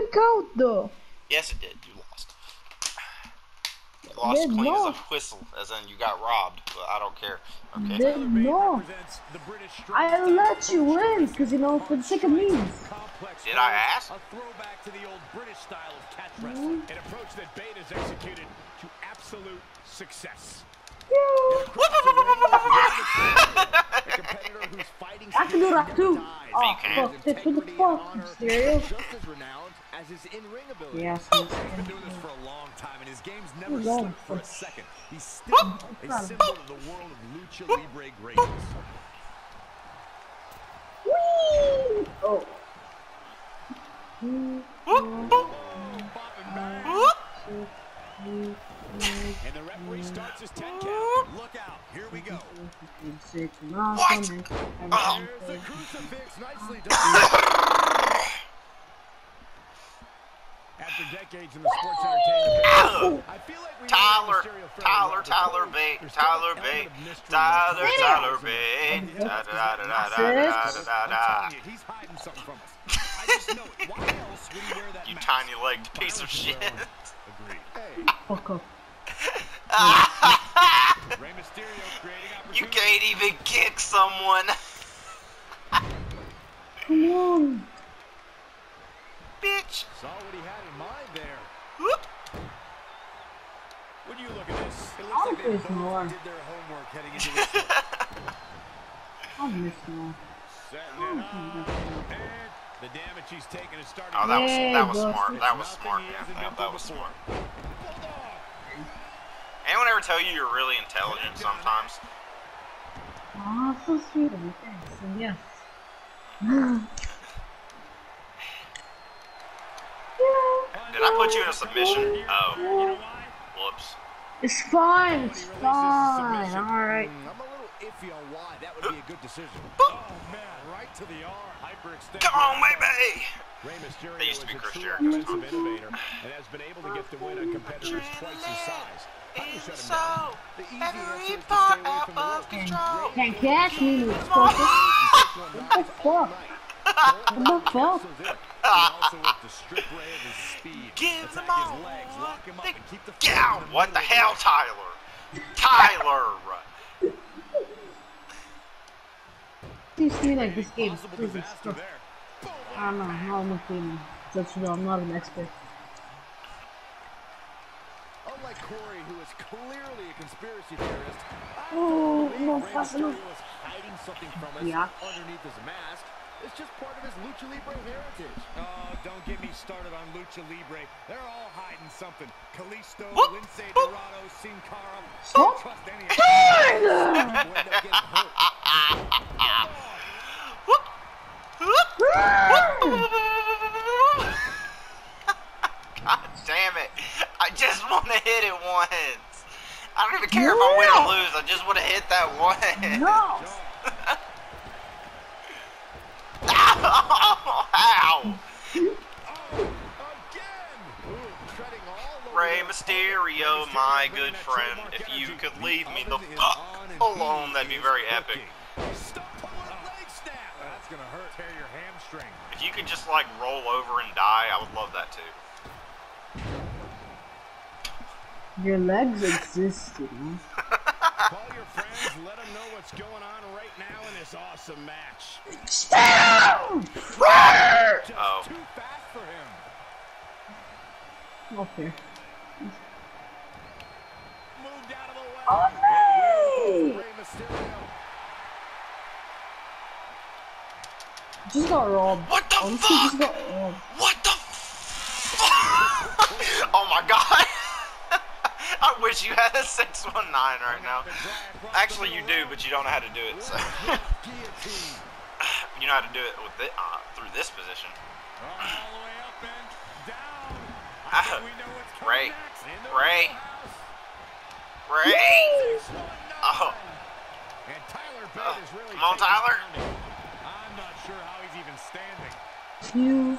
even count though. Yes, it did. You lost. You lost Did clean as a whistle, as in you got robbed. But I don't care. Okay. Did no. I let you win because you know for the sake of me. Did I ask? A throwback to the old British style of catch mm-hmm. wrestling. An approach that Bate has executed to absolute success. Yeah. A competitor whose fighting I can do that too. Oh can. fuck! This what the fuck, honor stereo. is just as renowned as his in-ring ability. Yes. He's been doing this for a long time, and his game's never He's on slipped for a second. He's still a symbol of the world of lucha libre greatness. Whee! Oh. Bopping back. And the referee starts his 10 count. Look out. Here we go. What? There's the crucifix. Nicely done. Ow! I feel like we Tyler, know Mysterio fairly Tyler, Tyler Cody, Bate, Tyler an Bate, element of mystery Tyler, Tyler whole Bate, da da da da da da da da da. You, he's hiding something from us. I just know it. Why else would he wear that You tiny legged piece of shit. wrong. Agreed. Hey, Fuck up. Rey Mysterio creating You can't even kick someone. Come on. Bitch. Saw what he had in you look at this, it I'll looks like they both more. did their homework heading into this one. I miss now. Setting it up. And the damage he's taken is starting Oh, that was that was smart. That was smart. he Yeah, hasn't yeah, that was smart. Anyone ever tell you you're really intelligent sometimes? Oh, so sweet of you. Thanks. And yes. Did I put you in a submission? Oh, You know why? whoops. It's fine. It's He fine. Alright. Mm, I'm a little iffy on why. That would be a good decision. Oh, man. Right to the arm. Hyperextend. Come on, baby. Rey Mysterio They used to be is a Chris true Jericho. innovator and has been able to get the win on competitors twice his size. How do you shut him down? The easy answer is to stay away from the ropes. Can't catch me, you fucker. What the fuck? What the fuck? Give them all They Down. What the hell, Tyler? Tyler. Seems to me like this game is Possible freaking disaster stuff. there. I don't know how I'm feeling. Just you know, I'm not an expert. Unlike Corey, who is clearly a conspiracy theorist, I Oh, believe no, Rey fast Mysterio enough. hiding something from us Yeah. underneath his mask. It's just part of his lucha libre heritage. Oh, don't get me started on lucha libre. They're all hiding something. Kalisto, Whoop, Lince whoop. Dorado, Sin Cara. Stop. Don't trust any of Fine! them. Will end up getting hurt. God damn it. I just want to hit it once. I don't even care if I win or lose. I just want to hit that one. No! Ow! Again! Ooh, treading all over Rey Mysterio, my good friend, if you could leave me the fuck alone, that'd be very epic. Stop pulling a leg snap. That's gonna hurt. Tear your hamstring. If you could just like roll over and die, I would love that too. Your legs exist, you know? Call your friends, let them know what's going on right now in this awesome match. Just Oh. too fast for him. Okay. Moved out of the way. Oh, It will no! Just got robbed. What the Honestly, fuck? just got robbed. What the fuck? oh my god. I wish you had a 619 right now. Actually, you do, but you don't know how to do it. So. You know how to do it with it uh, through this position. Ray. Ray. Ray. Oh. Really come on, Tyler. I'm not sure how he's even standing. Two.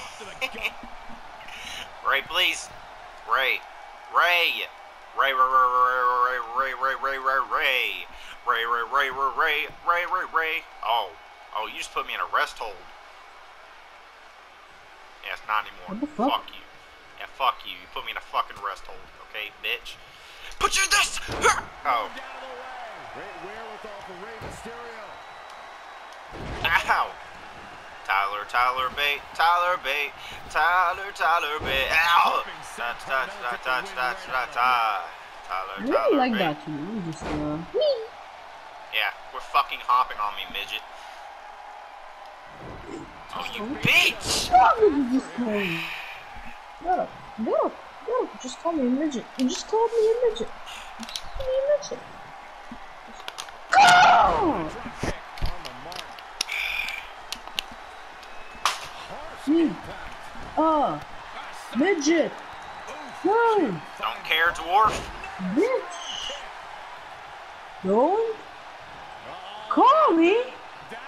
please. Ray. Ray. Ray, Ray, Ray, Ray, Ray, Ray, Ray, Ray, Ray. Ray, Ray, Ray, Ray, Ray, Ray, Ray, Ray. Oh. Oh, you just put me in a rest hold. Yeah, it's not anymore. What the fuck? Fuck you. Yeah, fuck you. You put me in a fucking rest hold, okay, bitch? Put you in this! Oh. Down the way. Great wherewithal for Rey Mysterio. Ow! Tyler, Tyler Bate, Tyler Bate, Tyler, Tyler Bate. Ow! Touch, touch, touch, touch, touch, touch, touch. Tyler, really Tyler like Bate. that too. I'm just uh. Whee! Yeah, we're fucking hopping on me, midget. Oh, you bitch! What did you just call me? No, no, no. Just call me a midget. You just called me a midget. You just called me a midget. Go! Drop kick on the mark. Harsh Me. Uh, midget. No, Don't care, dwarf. bitch. Don't call me Down.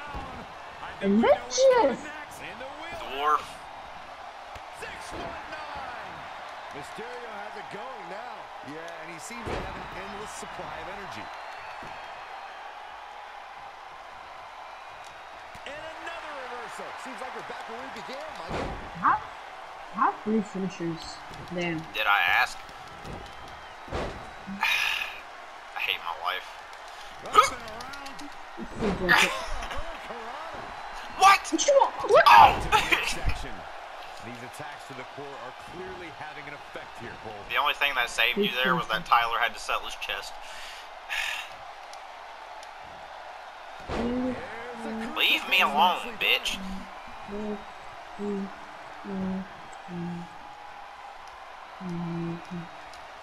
I a think we know what's coming midget. next. In the wheel. Dwarf. 619. Mysterio has it going now. Yeah, and he seems to have an endless supply of energy. And another reversal. Seems like we're back where we began, Michael. Have, have three finishers. Damn. Did I ask? I hate my life. Up and around. It seems like it. Hurricanrana. What? What you want? Oh! What? Oh! To. These attacks to the core are clearly having an effect here, Cole. the only thing that saved you there was that Tyler had to settle his chest. Mm, There's a Leave me alone, bitch. Wait,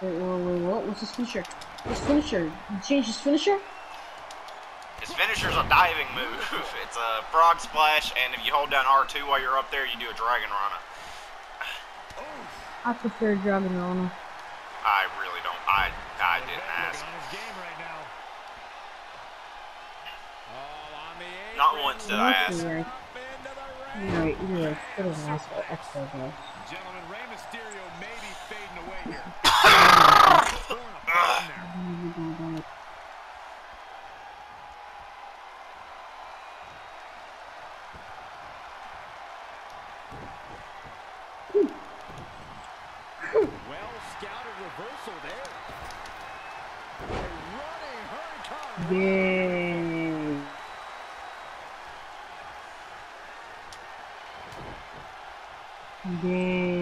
wait, wait, what? What's his finisher? His finisher? You changed his finisher? His finisher's a diving move. It's a frog splash, and if you hold down R2 while you're up there, you do a dragon rana. I prefer Dragon Rana. I really don't. I I didn't ask. On his game right now. All on the eight. Not once did I ask. You're right. Up into You're ring. right. You're right. That was an asshole. Extra guy. Gentlemen, Rey Mysterio may be fading away here. Torn apart in there. Well scouted reversal there. A running hurricane. Yay. To Yay. the gut, double underhook. And that could be all. Let's see. The night could be over. Bate with the W.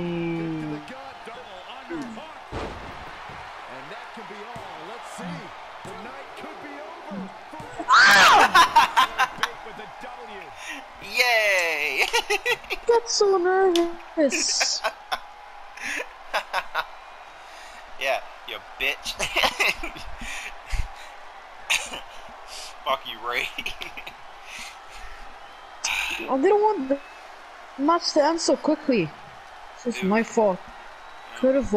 Yay! Get so nervous. yeah, you bitch. Fuck you, Ray. I didn't want the match to end so quickly. It's just my fault. Could have